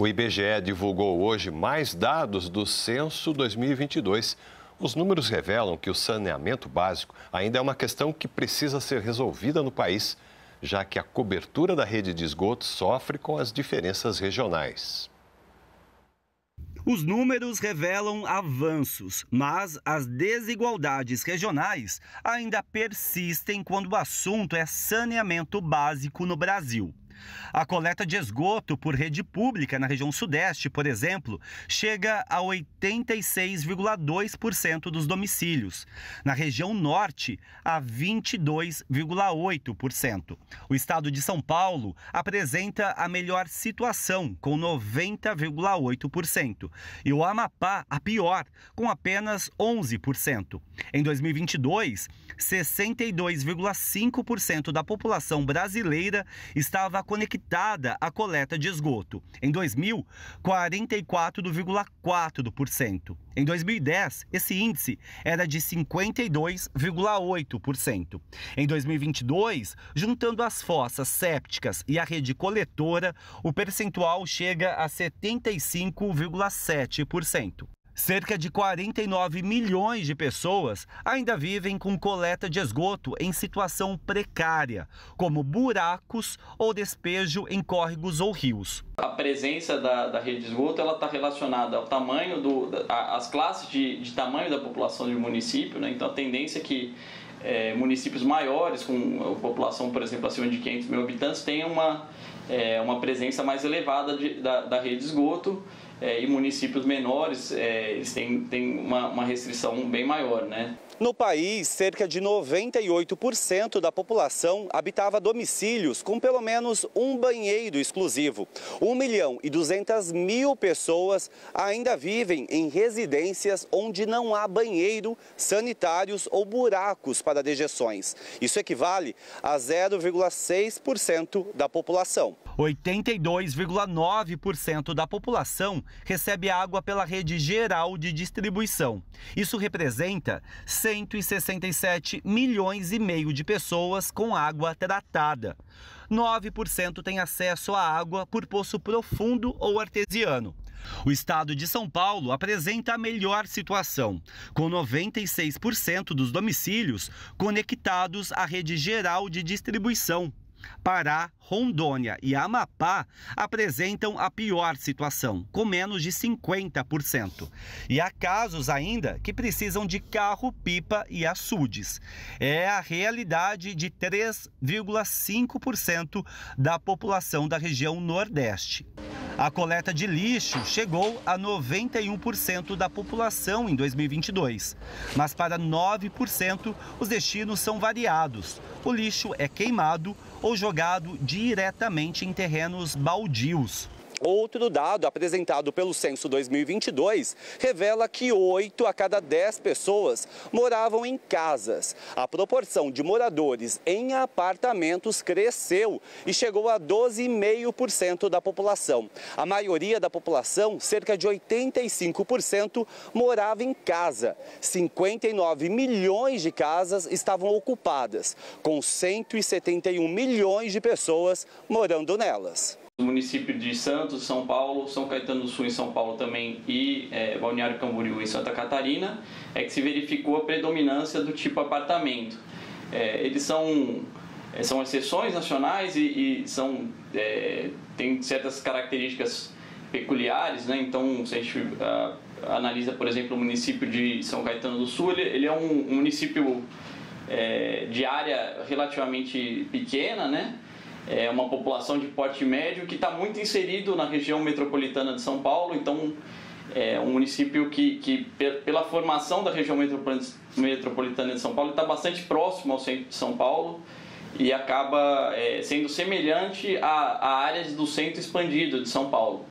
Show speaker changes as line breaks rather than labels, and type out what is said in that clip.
O IBGE divulgou hoje mais dados do censo 2022. Os números revelam que o saneamento básico ainda é uma questão que precisa ser resolvida no país, já que a cobertura da rede de esgoto sofre com as diferenças regionais.
Os números revelam avanços, mas as desigualdades regionais ainda persistem quando o assunto é saneamento básico no Brasil. A coleta de esgoto por rede pública na região Sudeste, por exemplo, chega a 86,2% dos domicílios. Na região Norte, a 22,8%. O estado de São Paulo apresenta a melhor situação, com 90,8%. E o Amapá, a pior, com apenas 11%. Em 2022, 62,5% da população brasileira estava conectada à coleta de esgoto. Em 2000, 44,4%. Em 2010, esse índice era de 52,8%. Em 2022, juntando as fossas sépticas e a rede coletora, o percentual chega a 75,7%. Cerca de 49 milhões de pessoas ainda vivem com coleta de esgoto em situação precária, como buracos ou despejo em córregos ou rios.
A presença da, da rede de esgoto está relacionada ao tamanho do, às classes de, de, tamanho da população do município, né? então a tendência é que é, municípios maiores, com população, por exemplo, acima de 500 mil habitantes, tenham uma, é, uma presença mais elevada de, da, da rede de esgoto é, e municípios menores, é, eles têm, têm uma, uma restrição bem maior, né?
No país, cerca de 98% da população habitava domicílios com pelo menos um banheiro exclusivo. 1 milhão e 200 mil pessoas ainda vivem em residências onde não há banheiro, sanitários ou buracos para dejeções. Isso equivale a 0,6% da população. 82,9% da população recebe água pela rede geral de distribuição. Isso representa 167 milhões e meio de pessoas com água tratada. 9% tem acesso à água por poço profundo ou artesiano. O estado de São Paulo apresenta a melhor situação, com 96% dos domicílios conectados à rede geral de distribuição. Pará, Rondônia e Amapá apresentam a pior situação, com menos de 50%. E há casos ainda que precisam de carro-pipa e açudes. É a realidade de 3,5% da população da região Nordeste. A coleta de lixo chegou a 91% da população em 2022, mas para 9% os destinos são variados. O lixo é queimado ou jogado diretamente em terrenos baldios. Outro dado apresentado pelo Censo 2022 revela que 8 a cada 10 pessoas moravam em casas. A proporção de moradores em apartamentos cresceu e chegou a 12,5% da população. A maioria da população, cerca de 85%, morava em casa. 59 milhões de casas estavam ocupadas, com 171 milhões de pessoas morando nelas
município de Santos, São Paulo, São Caetano do Sul em São Paulo também e é, Balneário Camboriú em Santa Catarina, é que se verificou a predominância do tipo apartamento. É, eles são, é, são exceções nacionais e, e são, é, têm certas características peculiares, né? então se a gente analisa, por exemplo, o município de São Caetano do Sul, ele, ele é um, um município é, de área relativamente pequena, né? É uma população de porte médio que está muito inserido na região metropolitana de São Paulo, então é um município que, que pela formação da região metropolitana de São Paulo, está bastante próximo ao centro de São Paulo e acaba é, sendo semelhante a, a áreas do centro expandido de São Paulo.